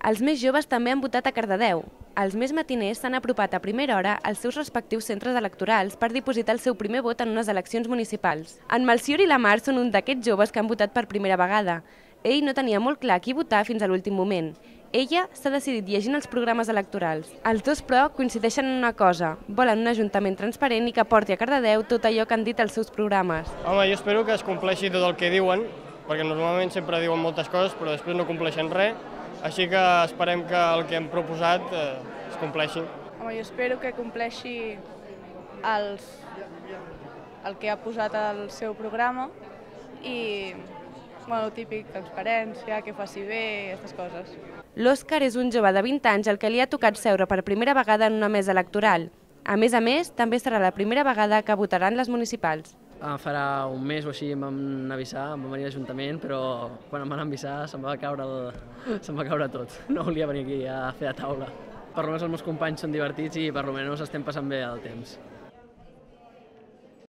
Els més joves també han votat a Cardedeu. Els més matiners s'han apropat a primera hora als seus respectius centres electorals per dipositar el seu primer vot en unes eleccions municipals. En Malcior i la Mar són un d'aquests joves que han votat per primera vegada. Ell no tenia molt clar qui votar fins a l'últim moment. Ella s'ha decidit llegint els programes electorals. Els dos, però, coincideixen en una cosa. Volen un ajuntament transparent i que porti a Cardedeu tot allò que han dit els seus programes. Home, jo espero que es compleixi tot el que diuen, perquè normalment sempre diuen moltes coses, però després no compleixen res, així que esperem que el que hem proposat eh, es compleixi. Home, jo espero que compleixi els, el que ha posat al seu programa i, bueno, típic, transparència, que faci bé, aquestes coses. L'Òscar és un jove de 20 anys al que li ha tocat seure per primera vegada en una mesa electoral. A més a més, també serà la primera vegada que votaran les municipals. Farà un mes o així em van avisar, em van venir a l'Ajuntament, però quan em van avisar se'm va caure, el... se'm va caure tot. No volia venir aquí a fer a taula. Per lo menos els meus companys són divertits i per lo menos estem passant bé el temps.